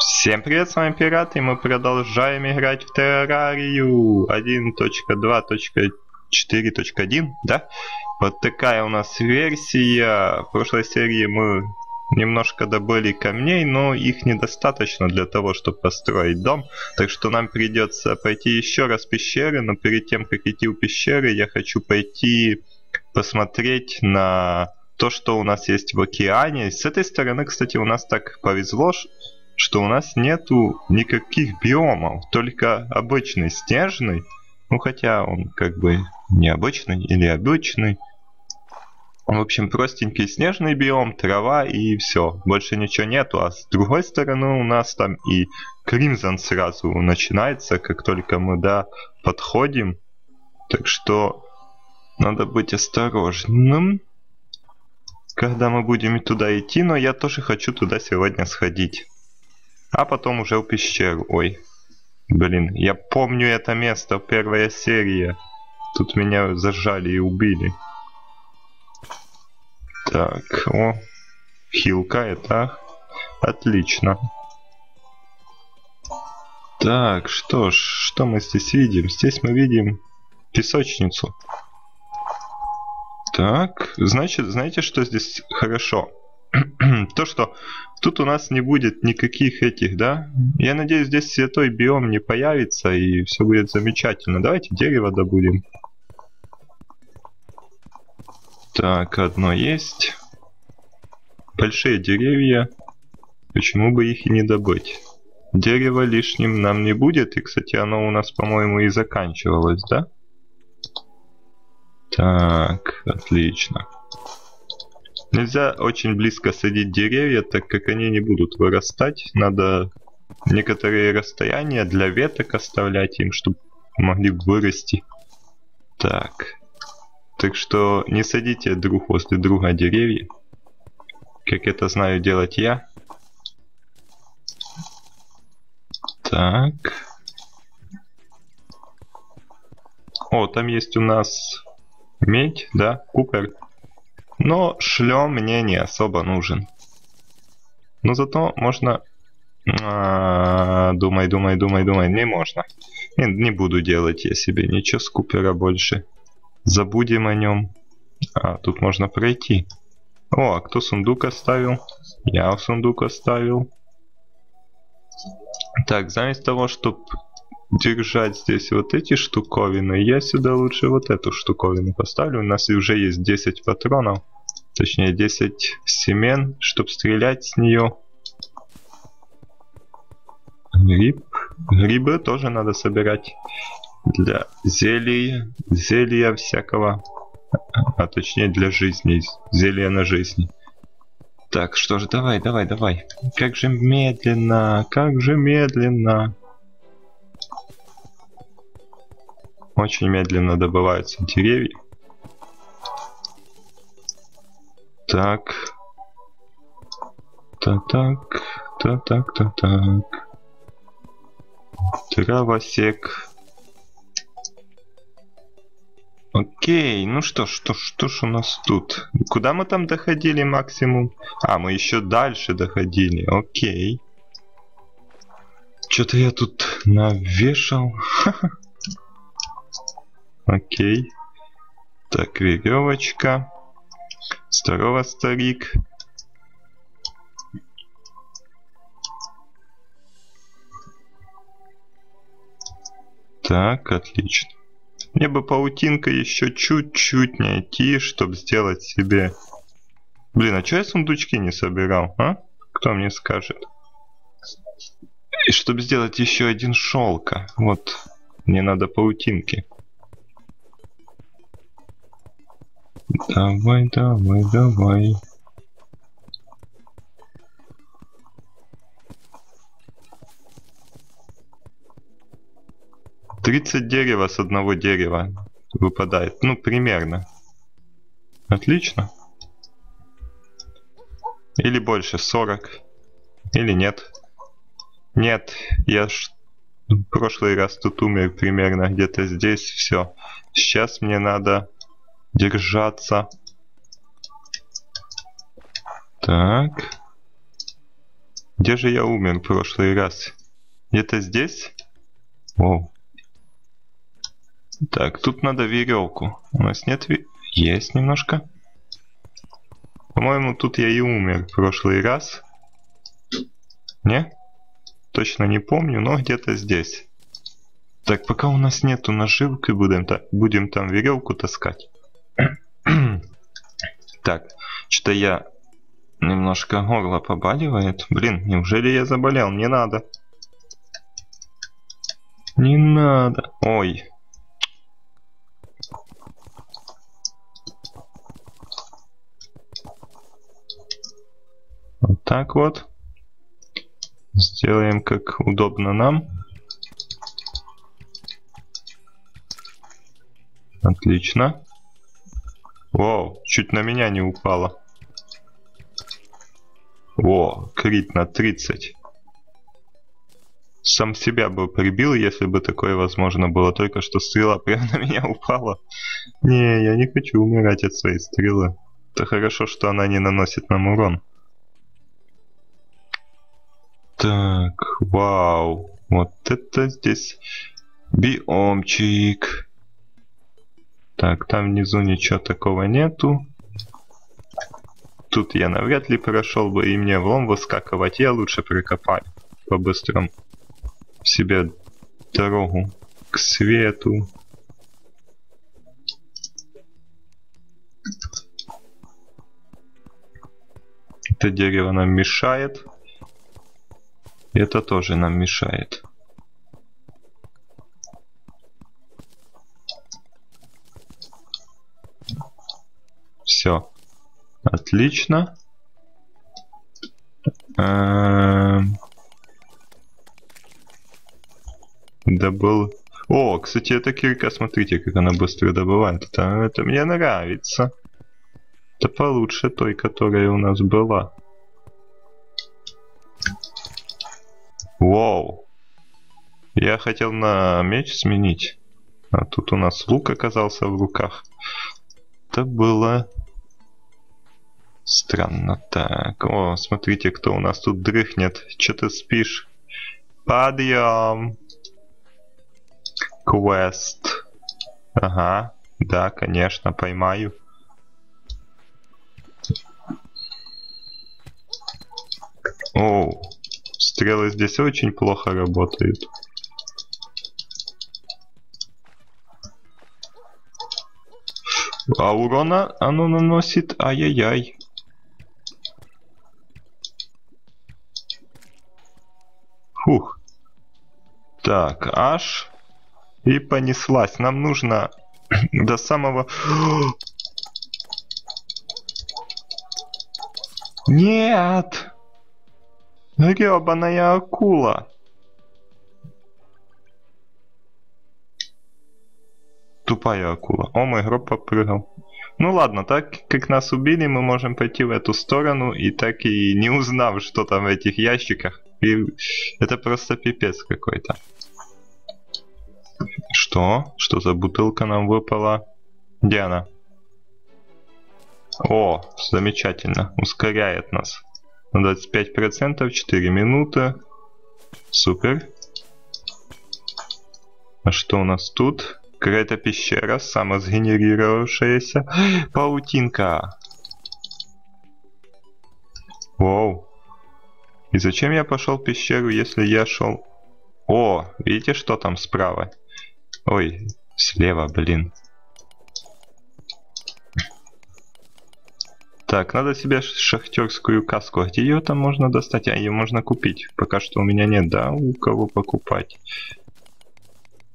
Всем привет, с вами Пират, и мы продолжаем играть в Террарию 1.2.4.1, да? Вот такая у нас версия. В прошлой серии мы немножко добыли камней, но их недостаточно для того, чтобы построить дом. Так что нам придется пойти еще раз в пещеры, но перед тем, как идти в пещеры, я хочу пойти посмотреть на то, что у нас есть в океане. С этой стороны, кстати, у нас так повезло, что у нас нету никаких биомов, только обычный снежный. Ну, хотя он как бы необычный или обычный. В общем, простенький снежный биом, трава и все. Больше ничего нету. А с другой стороны у нас там и Кримзон сразу начинается, как только мы, да, подходим. Так что надо быть осторожным, когда мы будем туда идти. Но я тоже хочу туда сегодня сходить. А потом уже в пещеру. Ой. Блин, я помню это место, первая серия. Тут меня зажали и убили. Так, о. Хилка это. Отлично. Так, что ж, что мы здесь видим? Здесь мы видим песочницу. Так, значит, знаете, что здесь хорошо? то, что тут у нас не будет никаких этих, да? Я надеюсь, здесь святой биом не появится и все будет замечательно. Давайте дерево добудем. Так, одно есть. Большие деревья. Почему бы их и не добыть? Дерево лишним нам не будет. И, кстати, оно у нас, по-моему, и заканчивалось, да? Так, отлично. Нельзя очень близко садить деревья, так как они не будут вырастать. Надо некоторые расстояния для веток оставлять им, чтобы могли вырасти. Так. Так что не садите друг возле друга деревья. Как это знаю делать я. Так. О, там есть у нас медь, да, купер. Но шлем мне не особо нужен. Но зато можно... А, думай, думай, думай, думай. Не можно. Не, не буду делать я себе ничего с Купера больше. Забудем о нем. А, тут можно пройти. О, а кто сундук оставил? Я сундук оставил. Так, заместо того, чтобы держать здесь вот эти штуковины, я сюда лучше вот эту штуковину поставлю. У нас уже есть 10 патронов. Точнее 10 семен, чтобы стрелять с нее. Гриб. Грибы тоже надо собирать для зелий, зелья всякого, а точнее для жизни, зелья на жизнь. Так, что же, давай, давай, давай. Как же медленно, как же медленно. Очень медленно добываются деревья. Так. Так-так. Так-так-так-так. Травосек. Окей, ну что, что, что ж у нас тут? Куда мы там доходили максимум? А, мы еще дальше доходили, окей. Что-то я тут навешал. Окей. Так, веревочка. Здорово, старик. Так, отлично. Мне бы паутинка еще чуть-чуть найти, чтобы сделать себе... Блин, а что я сундучки не собирал, а? Кто мне скажет? И чтобы сделать еще один шелка. Вот, мне надо паутинки. Давай, давай, давай. Тридцать дерева с одного дерева выпадает. Ну, примерно. Отлично. Или больше, 40. Или нет. Нет, я ж в прошлый раз тут умер примерно где-то здесь. Все. Сейчас мне надо держаться. Так. Где же я умер в прошлый раз? Где-то здесь? О. Так, тут надо веревку. У нас нет ви... Есть немножко. По-моему, тут я и умер в прошлый раз. Не? Точно не помню, но где-то здесь. Так, пока у нас нету наживки, будем, будем там веревку таскать. так, что-то я немножко горло побаливает. Блин, неужели я заболел? Не надо. Не надо. Ой. Вот так вот. Сделаем как удобно нам. Отлично. Вау, чуть на меня не упало. О, крит на 30. Сам себя бы прибил, если бы такое возможно было. Только что стрела прямо на меня упала. Не, я не хочу умирать от своей стрелы. Это хорошо, что она не наносит нам урон. Так, вау. Вот это здесь биомчик. Так, там внизу ничего такого нету. Тут я навряд ли прошел бы, и мне влом выскакивать. Я лучше прикопаю по-быстрому себе дорогу к свету. Это дерево нам мешает. Это тоже нам мешает. Все. Отлично. Эм... Добыл. О, кстати, эта кирка, смотрите, как она быстро добывает. Это, это мне нравится. Это получше той, которая у нас была. Вау. Я хотел на меч сменить. А тут у нас лук оказался в руках. Это было странно. Так, о, смотрите, кто у нас тут дрыхнет. Че ты спишь? Подъем! Квест. Ага, да, конечно, поймаю. Оу. Стрелы здесь очень плохо работают. А урона оно наносит ай-яй-яй. Так, аж. И понеслась. Нам нужно до самого... Нет! Гребаная акула. Тупая акула. О, мой гроб попрыгал. Ну ладно, так как нас убили, мы можем пойти в эту сторону и так и не узнав, что там в этих ящиках. И это просто пипец какой-то. Что? Что за бутылка нам выпала? Где она? О, замечательно. Ускоряет нас. На 25%, 4 минуты. Супер. А что у нас тут? Какая-то пещера, самосгенерировавшаяся. Паутинка. Воу. И зачем я пошел в пещеру, если я шел... О, видите, что там справа? Ой, слева, блин. Так, надо себе шахтерскую каску. Где ее там можно достать? А, ее можно купить. Пока что у меня нет, да, у кого покупать.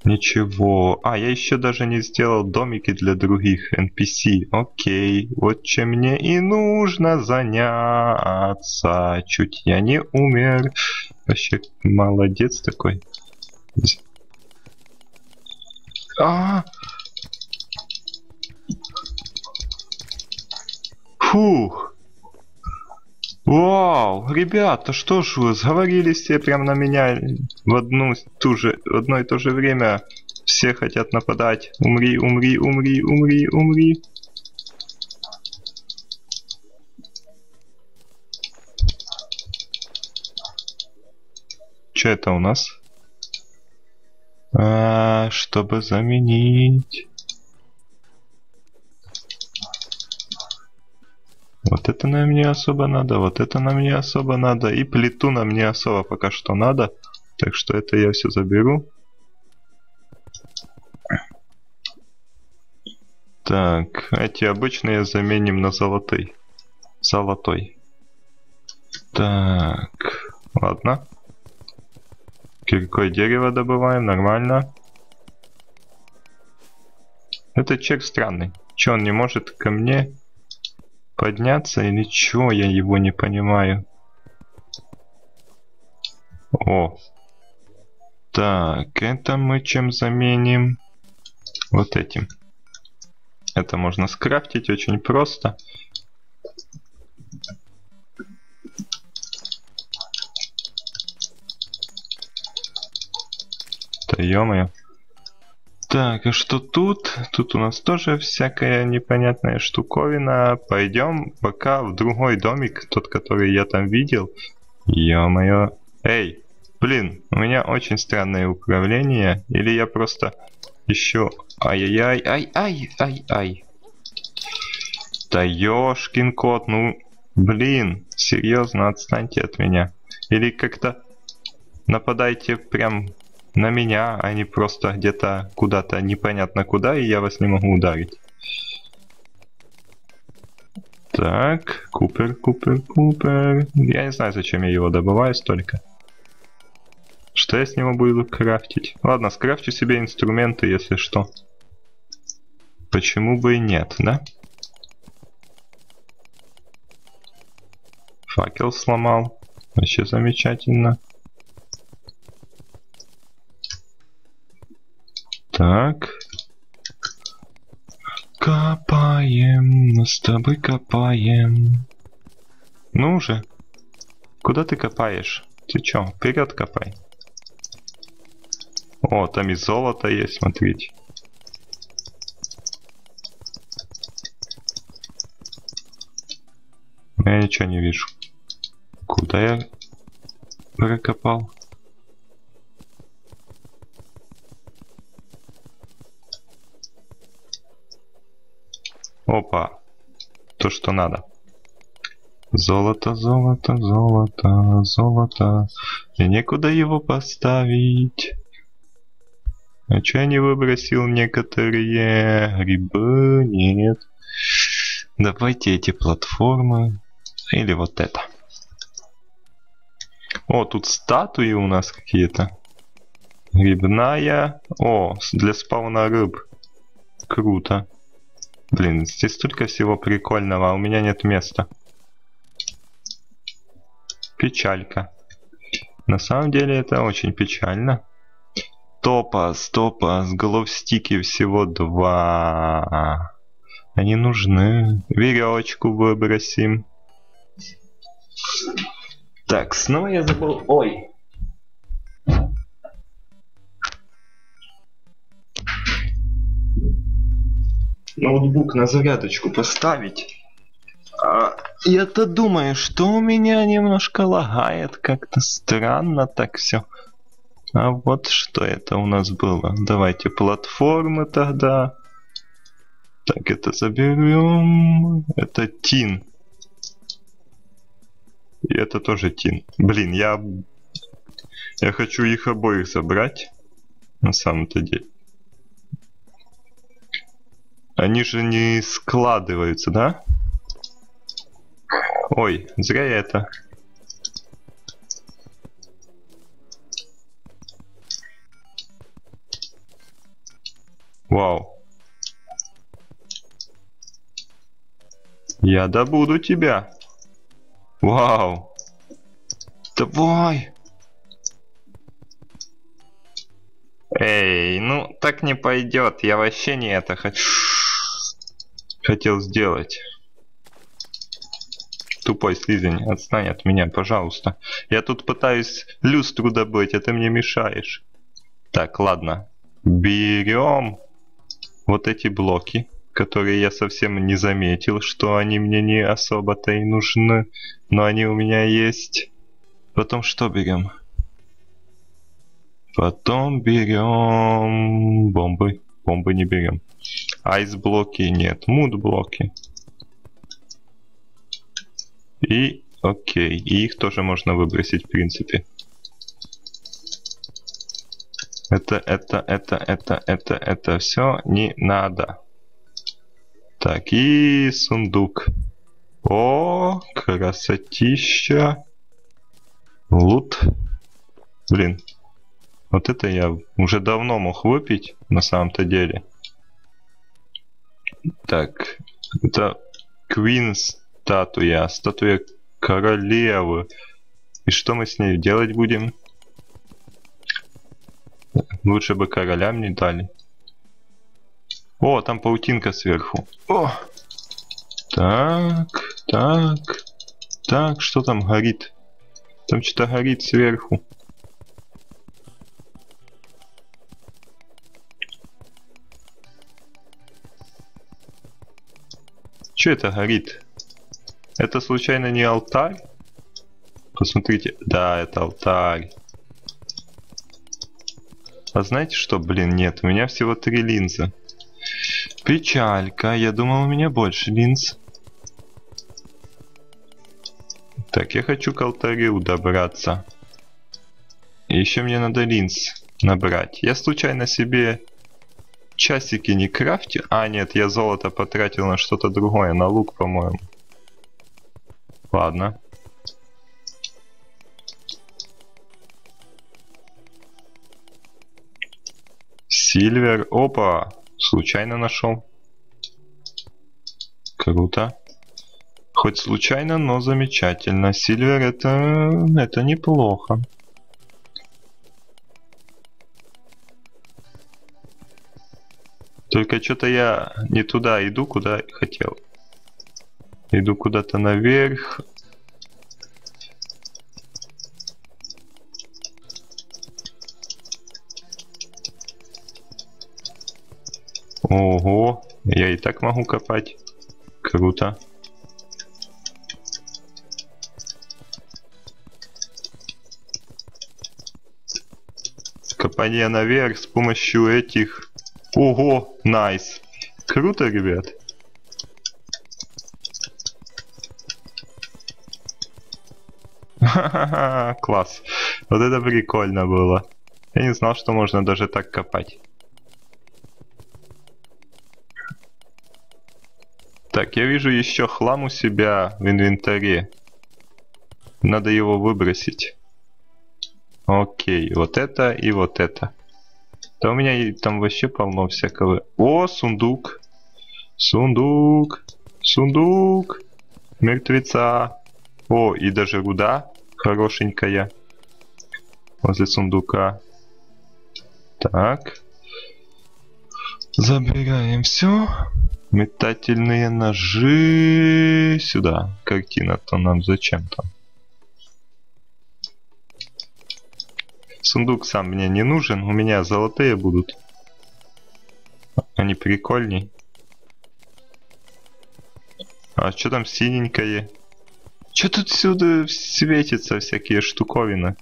Ничего. А, я еще даже не сделал домики для других NPC. Окей, вот чем мне и нужно заняться. Чуть я не умер. Вообще молодец такой. А, -а, -а. Фух. Вау, ребята, что ж вы, сговорились все прям на меня в одну ту же, в одно и то же время. Все хотят нападать. Умри, умри, умри, умри, умри. что это у нас? А, чтобы заменить... Вот это нам не особо надо, вот это нам не особо надо, и плиту нам не особо пока что надо. Так что это я все заберу. Так, эти обычные заменим на золотой. Золотой. Так, ладно. Киркой дерево добываем, нормально. Этот чек странный. Че, он не может ко мне подняться или чё? Я его не понимаю. О. Так, это мы чем заменим? Вот этим. Это можно скрафтить очень просто. Ё-моё. Так, и что тут? Тут у нас тоже всякая непонятная штуковина. Пойдем пока в другой домик, тот, который я там видел. Ё-моё. Эй, блин, у меня очень странное управление. Или я просто еще... Ай-яй-яй, ай-ай-ай-ай. Да ёшкин кот, ну... Блин, серьезно, отстаньте от меня. Или как-то нападайте прям на меня, а не просто где-то куда-то непонятно куда, и я вас не могу ударить. Так, Купер, Купер, Купер. Я не знаю, зачем я его добываю столько. Что я с него буду крафтить? Ладно, скрафчу себе инструменты, если что. Почему бы и нет, да? Факел сломал. Вообще замечательно. Так. Копаем, мы с тобой копаем. Ну уже. Куда ты копаешь? Ты чё, вперед копай. О, там и золото есть, смотрите. Я ничего не вижу. Куда я прокопал? Опа. То, что надо. Золото, золото, золото, золото. И некуда его поставить. А че я не выбросил некоторые грибы? Нет. Давайте эти платформы. Или вот это. О, тут статуи у нас какие-то. Грибная. О, для спауна рыб. Круто. Блин, здесь столько всего прикольного, а у меня нет места. Печалька. На самом деле это очень печально. Топаз, топаз, гловстики всего два. Они нужны. Веревочку выбросим. Так, снова я забыл... Ой, ноутбук на зарядочку поставить. А, я-то думаю, что у меня немножко лагает, как-то странно так все. А вот что это у нас было. Давайте платформы тогда. Так, это заберем. Это Тин. И это тоже Тин. Блин, я... Я хочу их обоих забрать. На самом-то деле. Они же не складываются, да? Ой, зря я это. Вау. Я добуду тебя. Вау. Давай. Эй, ну так не пойдет. Я вообще не это хочу хотел сделать. Тупой слизень, отстань от меня, пожалуйста. Я тут пытаюсь люстру добыть, а ты мне мешаешь. Так, ладно. Берем вот эти блоки, которые я совсем не заметил, что они мне не особо-то и нужны. Но они у меня есть. Потом что берем? Потом берем бомбы. Бомбы не берем. Айс-блоки нет. Муд-блоки. И окей. И их тоже можно выбросить, в принципе. Это, это, это, это, это, это все не надо. Так, и сундук. О, красотища. Лут. Блин. Вот это я уже давно мог выпить, на самом-то деле. Так, это Queen статуя, статуя королевы. И что мы с ней делать будем? Лучше бы короля мне дали. О, там паутинка сверху. О! Так, так, так, что там горит? Там что-то горит сверху. Что это горит? Это случайно не алтарь? Посмотрите. Да, это алтарь. А знаете что? Блин, нет, у меня всего три линзы. Печалька, я думал у меня больше линз. Так, я хочу к алтарю добраться. Еще мне надо линз набрать. Я случайно себе часики не крафтил. А, нет, я золото потратил на что-то другое, на лук, по-моему. Ладно. Сильвер. Опа! Случайно нашел. Круто. Хоть случайно, но замечательно. Сильвер это... это неплохо. Только что-то я не туда иду, куда хотел. Иду куда-то наверх. Ого, я и так могу копать. Круто. Копание наверх с помощью этих... Ого, найс. Круто, ребят. Ха-ха-ха, класс. Вот это прикольно было. Я не знал, что можно даже так копать. Так, я вижу еще хлам у себя в инвентаре. Надо его выбросить. Окей, вот это и вот это. Да у меня там вообще полно всякого. О, сундук. Сундук. Сундук. Мертвеца. О, и даже руда хорошенькая. Возле сундука. Так. Забираем все. Метательные ножи сюда. Картина-то нам зачем Сундук сам мне не нужен, у меня золотые будут. Они прикольней. А что там синенькое? Что тут сюда светится всякие штуковины?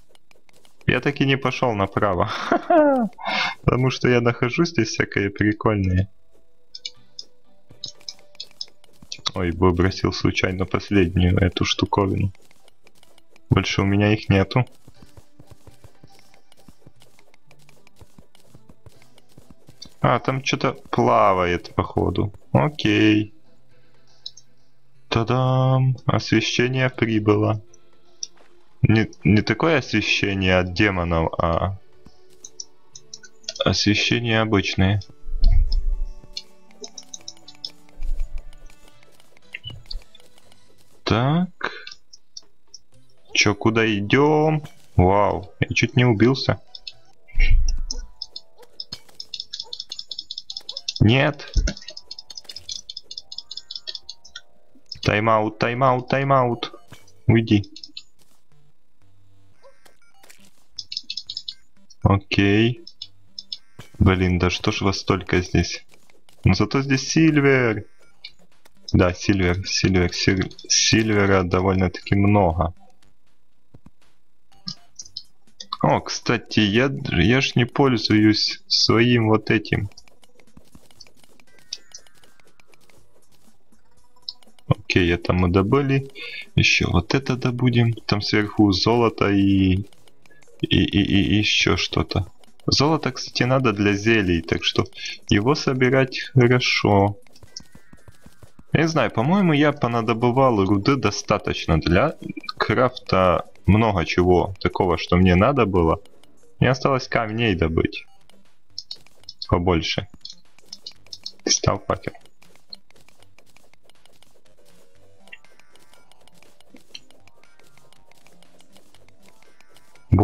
Я так и не пошел направо. Потому что я нахожусь здесь всякое прикольное. Ой, выбросил случайно последнюю эту штуковину. Больше у меня их нету. А, там что-то плавает, походу. Окей. Та-дам! Освещение прибыло. Не, не такое освещение от демонов, а освещение обычное. Так. Чё, куда идем? Вау, я чуть не убился. Нет. Тайм-аут, тайм-аут, тайм-аут. Уйди. Окей. Блин, да что ж вас столько здесь? Но зато здесь Сильвер. Да, Сильвер, Сильвер, Силь... Сильвера довольно-таки много. О, кстати, я, я ж не пользуюсь своим вот этим. Окей, это мы добыли. Еще вот это добудем. Там сверху золото и... И, и, и еще что-то. Золото, кстати, надо для зелий, так что его собирать хорошо. Я не знаю, по-моему, я понадобывал руды достаточно для крафта много чего такого, что мне надо было. Мне осталось камней добыть. Побольше. Стал факел.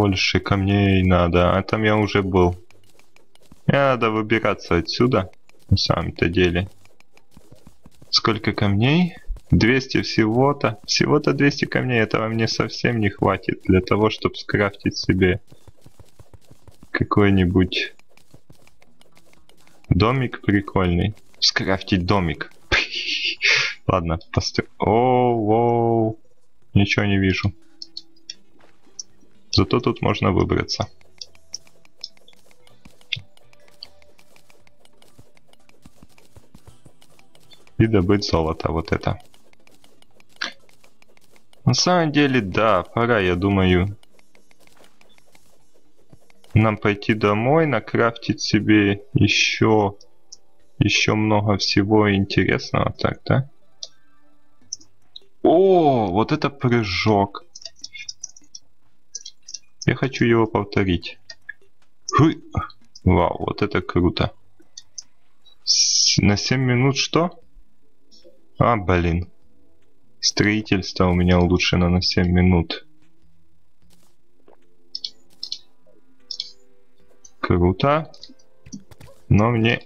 Больше камней надо, а там я уже был. Надо выбираться отсюда, на самом-то деле. Сколько камней? 200 всего-то. Всего-то 200 камней. Этого мне совсем не хватит для того, чтобы скрафтить себе какой-нибудь домик прикольный. Скрафтить домик. Ладно, постой. О, Ничего не вижу. Зато тут можно выбраться. И добыть золото, вот это. На самом деле, да, пора, я думаю, нам пойти домой, накрафтить себе еще, еще много всего интересного. Так, да? О, вот это прыжок. Я хочу его повторить. Хуй. Вау, вот это круто. С на 7 минут что? А, блин. Строительство у меня улучшено на 7 минут. Круто. Но мне...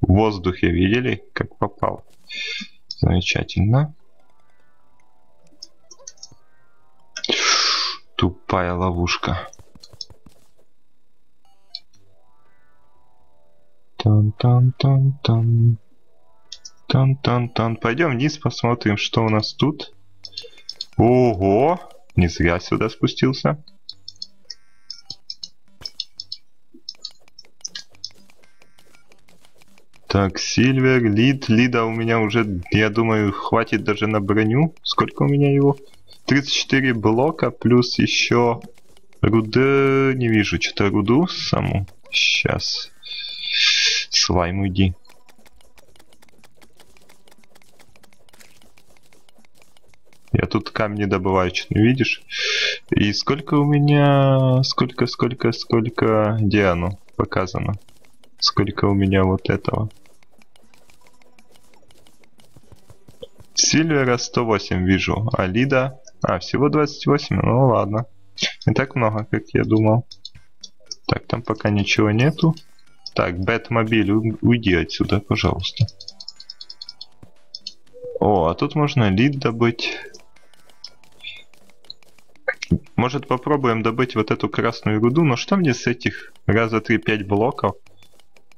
В воздухе видели, как попал? Замечательно. Тупая ловушка. Тан-тан-тан-тан. Тан-тан-тан. Пойдем вниз, посмотрим, что у нас тут. Ого! Не зря сюда спустился. Так, Сильвер, Лид. Лида у меня уже, я думаю, хватит даже на броню. Сколько у меня его? 34 блока, плюс еще руды... Не вижу, что-то руду саму. Сейчас. Слайм, уйди. Я тут камни добываю, что не видишь? И сколько у меня... Сколько, сколько, сколько... Оно показано? Сколько у меня вот этого? Сильвера 108 вижу, а Лида а, всего 28? Ну ладно. Не так много, как я думал. Так, там пока ничего нету. Так, Бэтмобиль, уйди отсюда, пожалуйста. О, а тут можно лид добыть. Может попробуем добыть вот эту красную руду, но что мне с этих раза 3-5 блоков?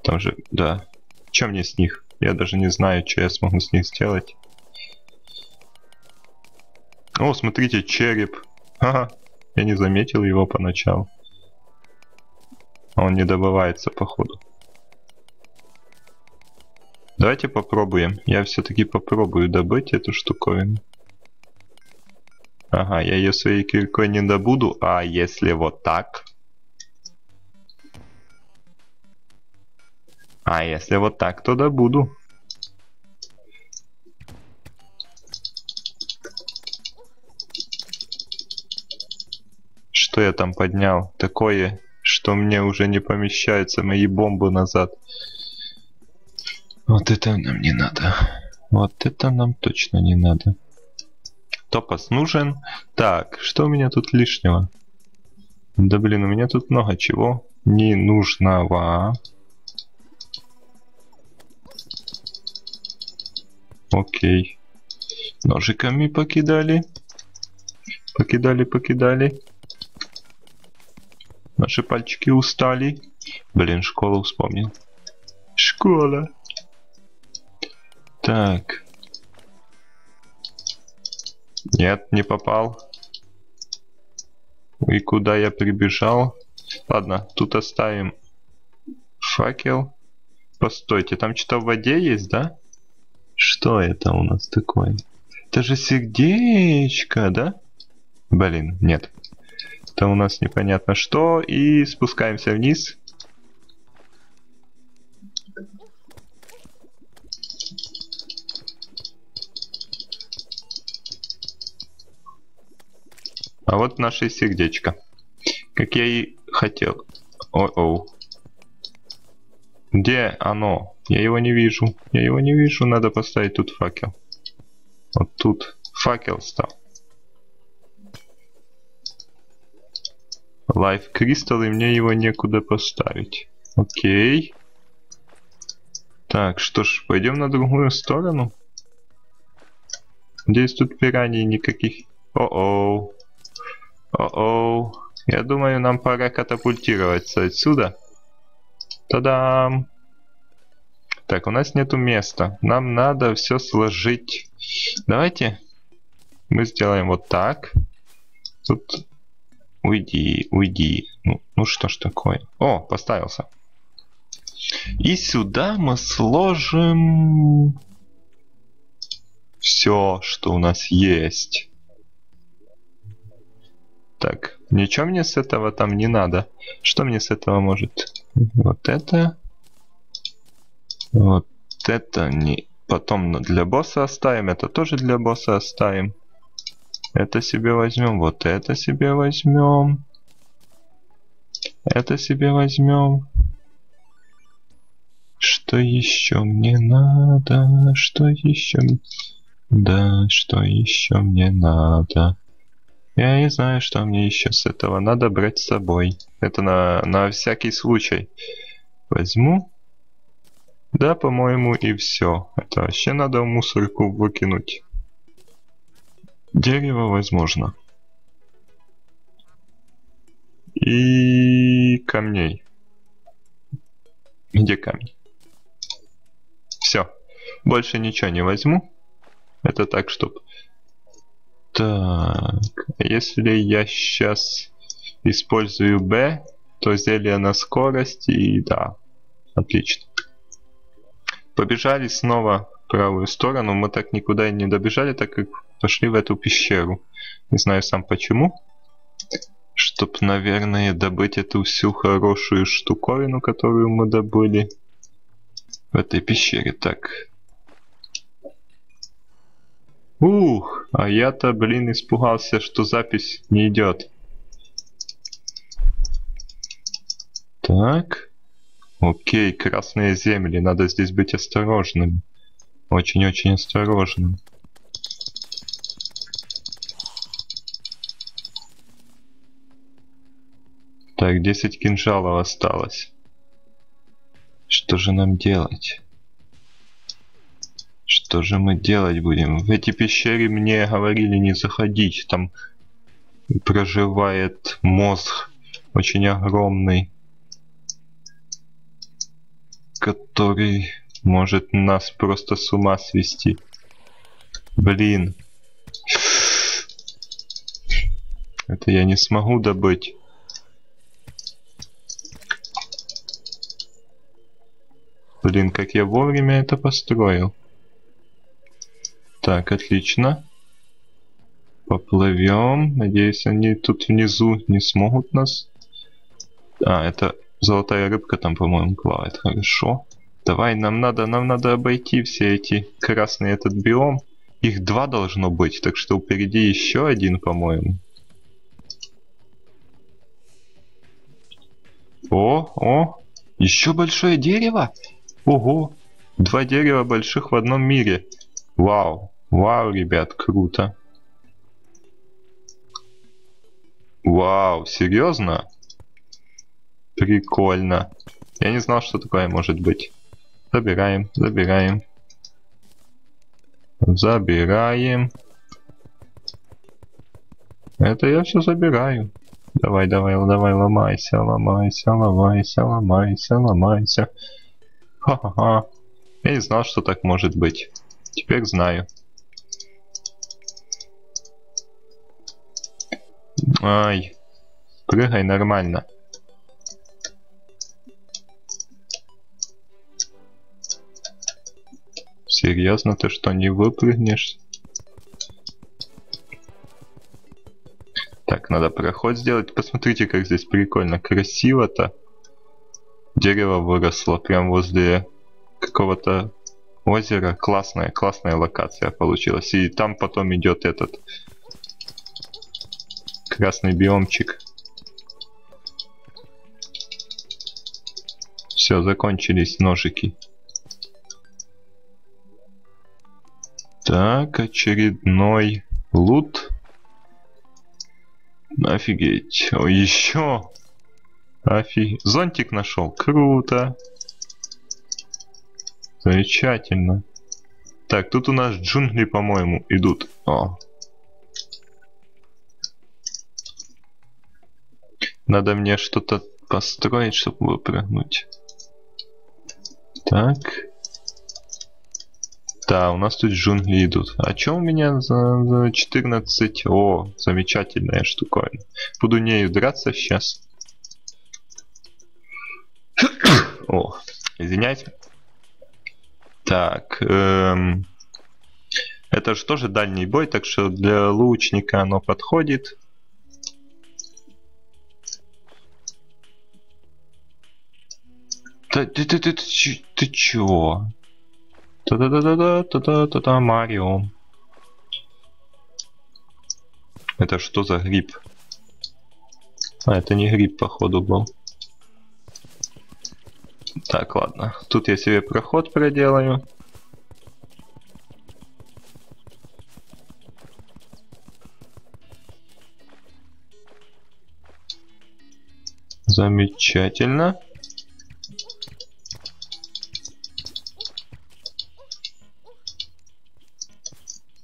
Там же, да. Чем мне с них? Я даже не знаю, что я смогу с них сделать. О, смотрите, череп. Ага, я не заметил его поначалу. Он не добывается, походу. Давайте попробуем. Я все-таки попробую добыть эту штуковину. Ага, я ее своей киркой не добуду, а если вот так? А если вот так, то добуду. Что я там поднял? Такое, что мне уже не помещаются мои бомбы назад. Вот это нам не надо. Вот это нам точно не надо. Топос нужен. Так, что у меня тут лишнего? Да блин, у меня тут много чего ненужного. Окей. Ножиками покидали. Покидали, покидали. Наши пальчики устали. Блин, школу вспомнил. Школа. Так. Нет, не попал. И куда я прибежал? Ладно, тут оставим факел. Постойте, там что-то в воде есть, да? Что это у нас такое? Это же сердечко, да? Блин, нет. Это у нас непонятно что. И спускаемся вниз. А вот наше сердечко. Как я и хотел. О-оу. Где оно? Я его не вижу. Я его не вижу. Надо поставить тут факел. Вот тут факел стал. Life Crystal, и мне его некуда поставить. Окей. Так, что ж, пойдем на другую сторону. Здесь тут пираний никаких... О-оу. О-оу. Я думаю, нам пора катапультироваться отсюда. Та-дам! Так, у нас нету места. Нам надо все сложить. Давайте мы сделаем вот так. Тут уйди, уйди. Ну, ну что ж такое? О, поставился. И сюда мы сложим все, что у нас есть. Так, ничего мне с этого там не надо. Что мне с этого может? Вот это. Вот это не... Потом для босса оставим. Это тоже для босса оставим. Это себе возьмем. Вот это себе возьмем. Это себе возьмем. Что еще мне надо? Что еще? Да, что еще мне надо? Я не знаю, что мне еще с этого надо брать с собой. Это на, на всякий случай. Возьму. Да, по-моему, и все. Это вообще надо в мусорку выкинуть. Дерево возможно. И камней. Где камень? Все. Больше ничего не возьму. Это так, чтобы так, если я сейчас использую B, то зелье на скорость и да, отлично. Побежали снова в правую сторону. Мы так никуда и не добежали, так как пошли в эту пещеру. Не знаю сам почему. Чтоб, наверное, добыть эту всю хорошую штуковину, которую мы добыли в этой пещере. Так, Ух, а я-то, блин, испугался, что запись не идет. Так. Окей, красные земли. Надо здесь быть осторожным. Очень-очень осторожным. Так, 10 кинжалов осталось. Что же нам делать? Что же мы делать будем? В эти пещеры мне говорили не заходить. Там проживает мозг очень огромный, который может нас просто с ума свести. Блин. Это я не смогу добыть. Блин, как я вовремя это построил. Так, отлично. Поплывем. Надеюсь, они тут внизу не смогут нас. А, это золотая рыбка там, по-моему, плавает. Хорошо. Давай, нам надо, нам надо обойти все эти красные этот биом. Их два должно быть, так что впереди еще один, по-моему. О, о, еще большое дерево? Ого, два дерева больших в одном мире. Вау. Вау, ребят, круто. Вау, серьезно? Прикольно. Я не знал, что такое может быть. Забираем, забираем. Забираем. Это я все забираю. Давай, давай, давай, ломайся, ломайся, ломайся, ломайся, ломайся. Ха-ха-ха. Я не знал, что так может быть. Теперь знаю. Ай. прыгай нормально. Серьезно, ты что, не выпрыгнешь? Так, надо проход сделать. Посмотрите, как здесь прикольно, красиво-то. Дерево выросло прям возле какого-то озера. Классная, классная локация получилась. И там потом идет этот красный биомчик. Все, закончились ножики. Так, очередной лут. Офигеть. О, еще. Офигеть. Зонтик нашел. Круто. Замечательно. Так, тут у нас джунгли, по-моему, идут. О. Надо мне что-то построить, чтобы выпрыгнуть. Так. Да, у нас тут джунгли идут. А что у меня за 14? О, замечательная штуковина. Буду нею драться сейчас. О, извиняйте. Так, эм, это же тоже дальний бой, так что для лучника оно подходит. Ты, ты, ты, ты, ты, ты чё? Та-да-да-да-да-да-да-да, Марио. Это что за гриб? А, это не гриб, походу, был. Так, ладно. Тут я себе проход проделаю. Замечательно.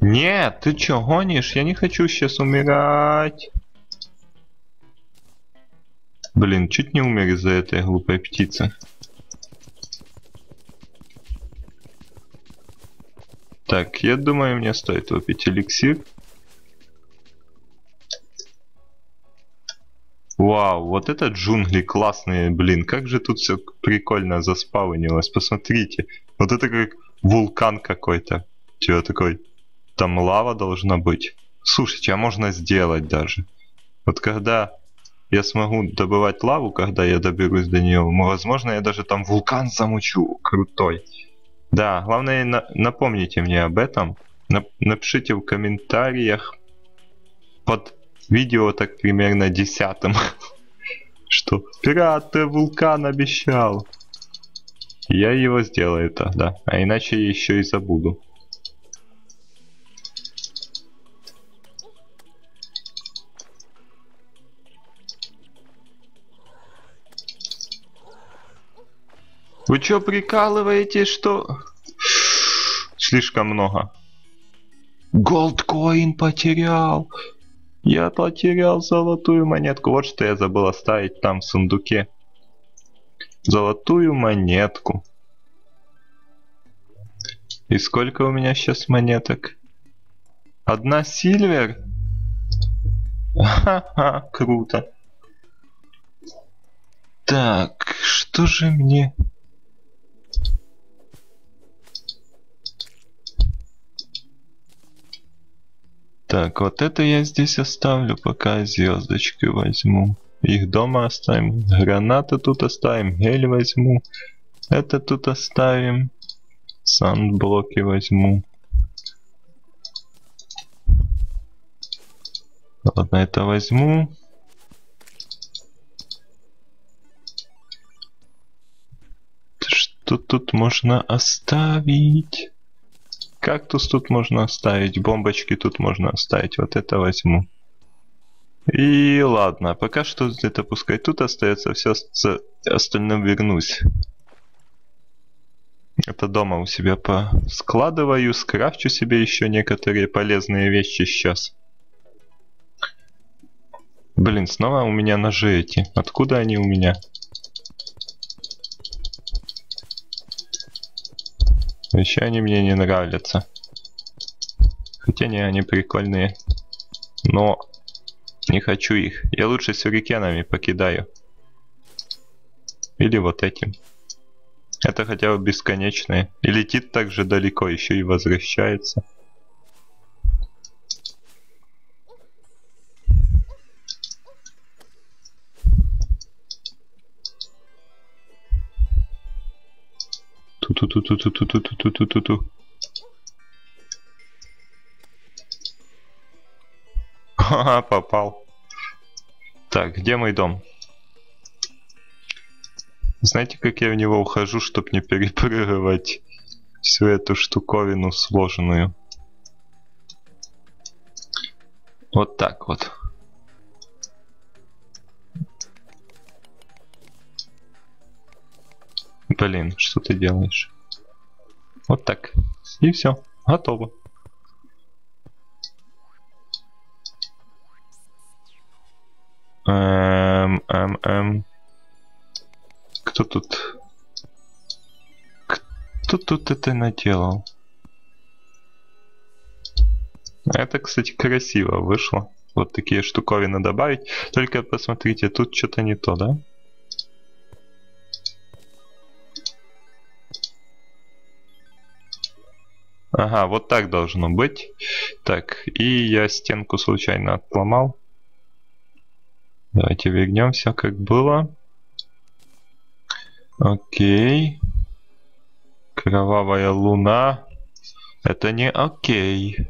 Нет, ты чё, гонишь? Я не хочу сейчас умирать. Блин, чуть не умер из-за этой глупой птицы. Так, я думаю, мне стоит выпить эликсир. Вау, вот это джунгли классные, блин. Как же тут все прикольно заспаунилось. Посмотрите. Вот это как вулкан какой-то. Чего такой? Там лава должна быть. Слушайте, а можно сделать даже. Вот когда я смогу добывать лаву, когда я доберусь до нее, возможно, я даже там вулкан замучу. Крутой. Да, главное на напомните мне об этом. Нап напишите в комментариях под видео так примерно десятым, что пират ты вулкан обещал. Я его сделаю тогда, а иначе еще и забуду. Вы что, прикалываете, что... Слишком много. Голдкоин потерял. Я потерял золотую монетку. Вот что я забыл оставить там в сундуке. Золотую монетку. И сколько у меня сейчас монеток? Одна сильвер? Ха-ха, круто. Так, что же мне... Так, вот это я здесь оставлю, пока звездочки возьму. Их дома оставим. Гранаты тут оставим. Гель возьму. Это тут оставим. Сандблоки возьму. Ладно, это возьму. Что тут можно оставить? Кактус тут можно оставить, бомбочки тут можно оставить. Вот это возьму. И ладно, пока что это пускай тут остается, все с остальным вернусь. Это дома у себя поскладываю, скрафчу себе еще некоторые полезные вещи сейчас. Блин, снова у меня ножи эти. Откуда они у меня? Еще они мне не нравятся. Хотя не, они прикольные. Но Не хочу их. Я лучше сюрикенами покидаю. Или вот этим. Это хотя бы бесконечное. И летит так же далеко, еще и возвращается. Ту-ту-ту-ту-ту-ту-ту-ту-ту-ту-ту. Ха, попал. Так, где мой дом? Знаете, как я в него ухожу, чтобы не перепрыгивать всю эту штуковину сложную? Вот так вот. Блин, что ты делаешь? Вот так. И все. Готово. Эм, эм, эм. Кто тут? Кто тут это наделал? Это, кстати, красиво вышло. Вот такие штуковины добавить. Только посмотрите, тут что-то не то, да? Ага, вот так должно быть. Так, и я стенку случайно отломал. Давайте вернемся, как было. Окей. Кровавая луна. Это не окей.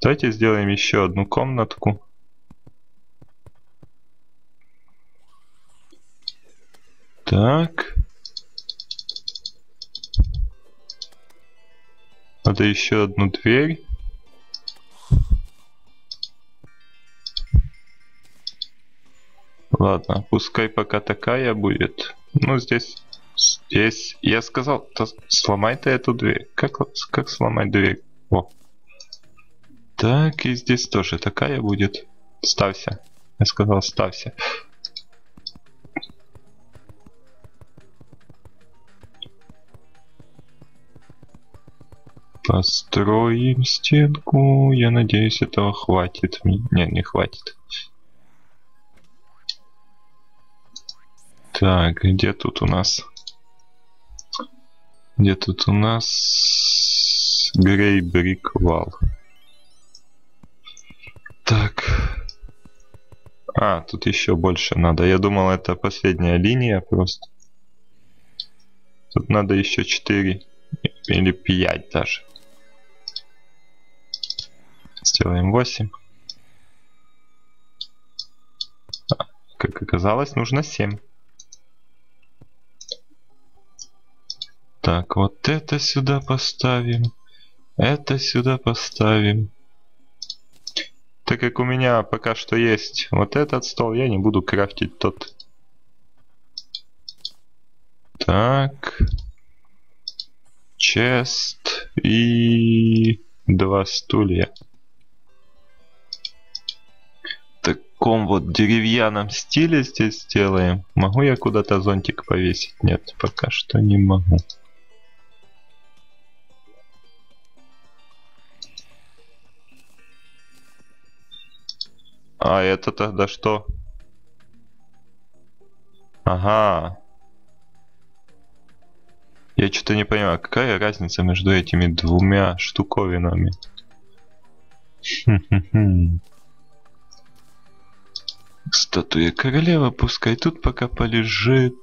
Давайте сделаем еще одну комнатку. Так. Надо еще одну дверь. Ладно, пускай пока такая будет. Ну, здесь... Здесь... Я сказал, то сломай ты эту дверь. Как, как сломать дверь? О. Так, и здесь тоже такая будет. Ставься. Я сказал, ставься. Построим стенку. Я надеюсь, этого хватит. Не, не хватит. Так, где тут у нас? Где тут у нас? Грей Вал. Так. А, тут еще больше надо. Я думал, это последняя линия просто. Тут надо еще 4 или 5 даже. Сделаем 8. Как оказалось, нужно 7. Так, вот это сюда поставим. Это сюда поставим. Так как у меня пока что есть вот этот стол, я не буду крафтить тот. Так. Чест и два стулья таком вот деревянном стиле здесь сделаем. Могу я куда-то зонтик повесить? Нет, пока что не могу. А это тогда что? Ага. Я что-то не понимаю, какая разница между этими двумя штуковинами? Хм-хм-хм. Статуя королевы пускай тут пока полежит.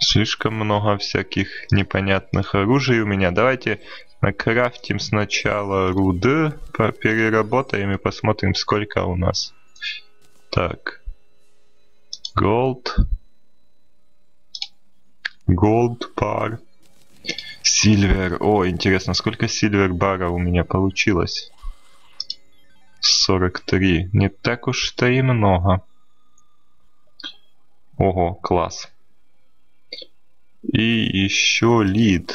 Слишком много всяких непонятных оружий у меня. Давайте накрафтим сначала руды, переработаем и посмотрим, сколько у нас. Так. Gold. Gold пар. Сильвер. О, интересно, сколько сильвер бара у меня получилось? 43. Не так уж-то и много. Ого, класс. И еще лид.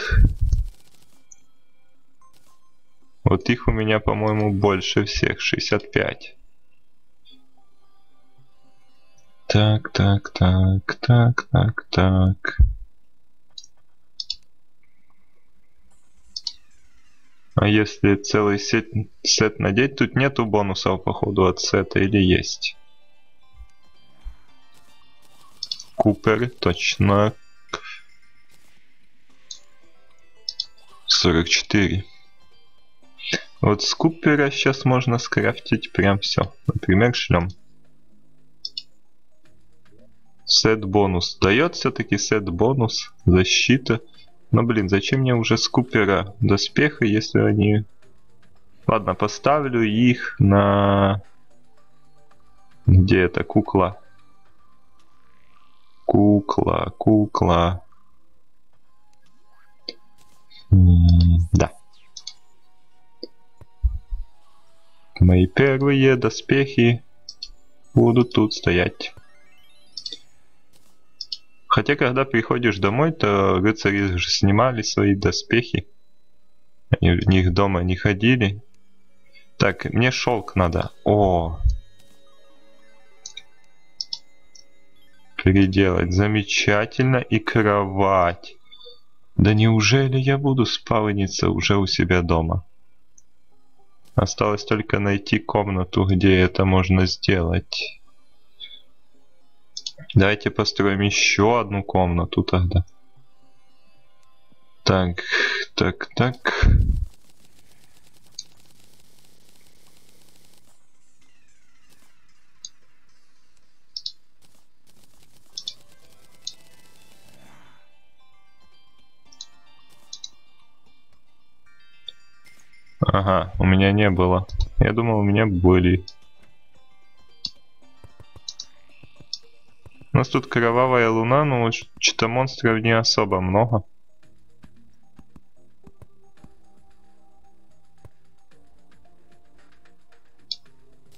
Вот их у меня, по-моему, больше всех. 65. Так, так, так, так, так, так. А если целый сет, сет надеть, тут нету бонусов, походу, от сета или есть? Купер, точно. 44. Вот с Купера сейчас можно скрафтить прям все. Например, шлем. Сет бонус. Дает все-таки сет бонус. Защита. Но, блин, зачем мне уже с Купера доспехи, если они... Ладно, поставлю их на... Где это? Кукла. Кукла, кукла. да. Мои первые доспехи будут тут стоять. Хотя, когда приходишь домой, то рыцари же снимали свои доспехи. Они в них дома не ходили. Так, мне шелк надо. О! Переделать. Замечательно. И кровать. Да неужели я буду спавниться уже у себя дома? Осталось только найти комнату, где это можно сделать. Давайте построим еще одну комнату тогда. Так, так, так. Ага, у меня не было. Я думал, у меня были. У нас тут кровавая луна, но что-то монстров не особо много.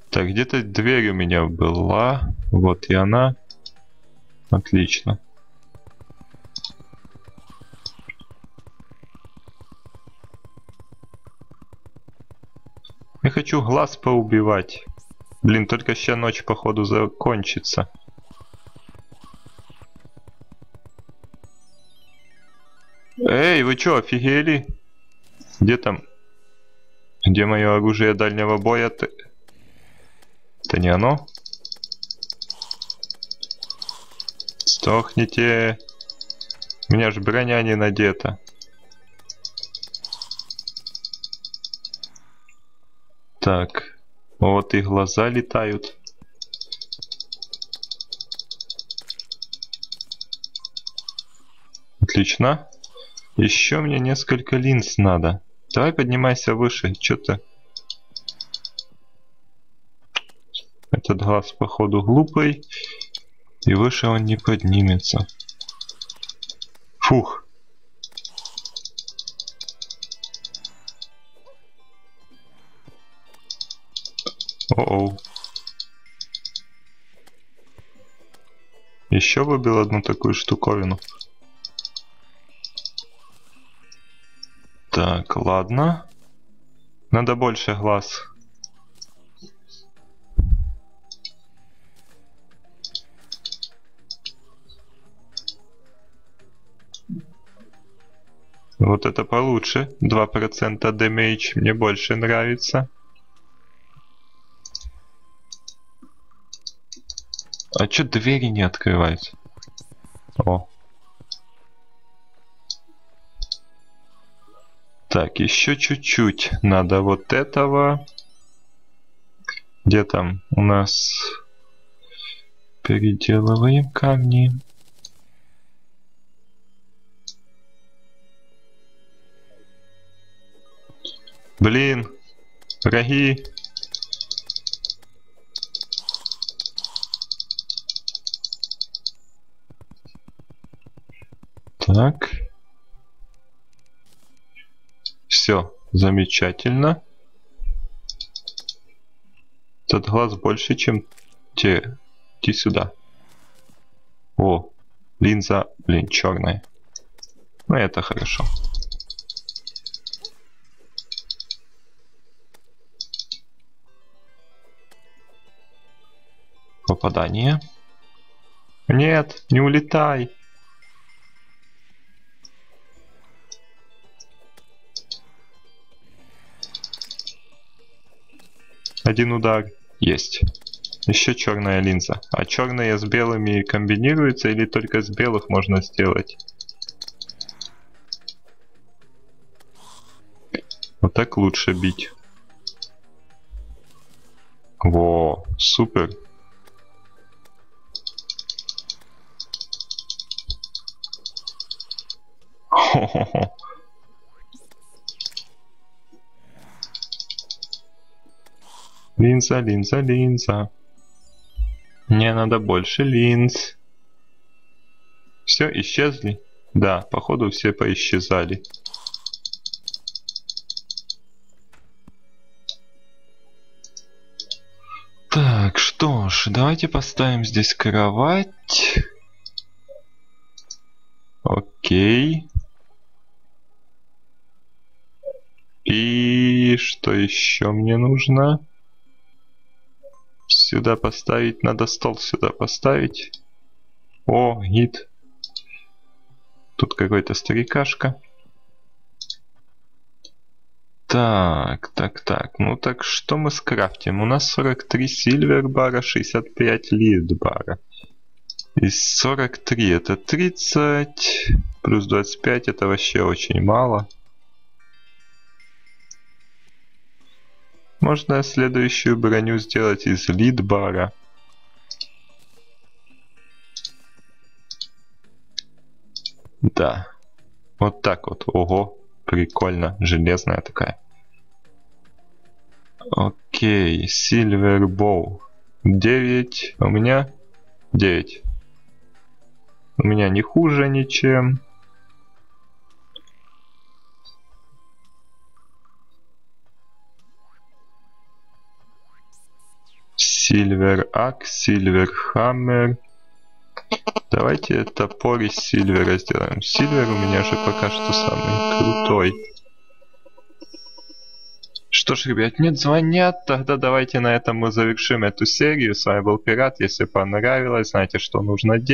Так, где-то дверь у меня была. Вот и она. Отлично. Я хочу глаз поубивать. Блин, только сейчас ночь походу закончится. Эй, вы чё, офигели? Где там? Где мое оружие дальнего боя? -то? Это не оно? Стохните. У меня же броня не надета. Так. Вот и глаза летают. Отлично. Еще мне несколько линз надо. Давай поднимайся выше. Че ты? Этот глаз, походу, глупый. И выше он не поднимется. Фух. О-оу. Еще выбил одну такую штуковину. Так, ладно. Надо больше глаз. Вот это получше. 2% damage мне больше нравится. А чё двери не открываются? О. Так, еще чуть-чуть. Надо вот этого. Где там у нас... Переделываем камни. Блин, враги. Так. Все, замечательно. Этот глаз больше, чем те. Иди сюда. О, линза, блин, черная. Ну это хорошо. Попадание. Нет, не улетай. Один удар. Есть. Еще черная линза. А черные с белыми комбинируются или только с белых можно сделать? Вот так лучше бить. Во, супер. Хо-хо-хо. Линза, линза, линза. Мне надо больше линз. Все, исчезли? Да, походу все поисчезали. Так, что ж, давайте поставим здесь кровать. Окей. И что еще мне нужно? Сюда поставить, надо стол сюда поставить. О, гид. Тут какой-то старикашка. Так, так, так. Ну так что мы скрафтим? У нас 43 сильвер бара, 65 лид бара. Из 43 это 30, плюс 25 это вообще очень мало. Можно следующую броню сделать из лид-бара. Да. Вот так вот. Ого. Прикольно. Железная такая. Окей. Silver Bow. 9. У меня 9. У меня не хуже ничем. Silver Axe, Silver Hammer. Давайте топор из Сильвера сделаем. Сильвер у меня же пока что самый крутой. Что ж, ребят, нет, звонят. Тогда давайте на этом мы завершим эту серию. С вами был Пират. Если понравилось, знаете, что нужно делать.